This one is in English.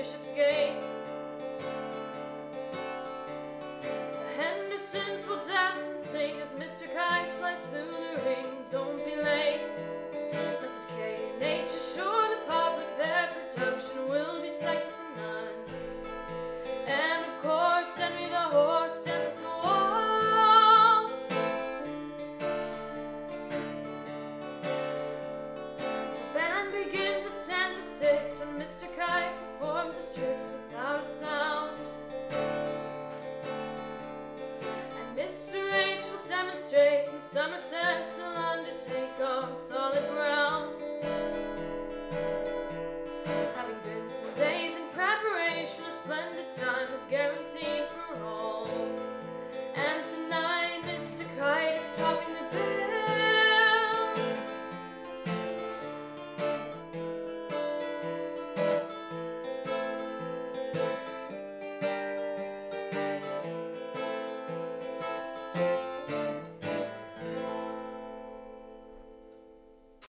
The Hendersons will dance and sing as Mr. Kite flies through the rain. Don't This range will demonstrate in Somerset to undertake on solid ground. Having been some days in preparation, a splendid time is guaranteed.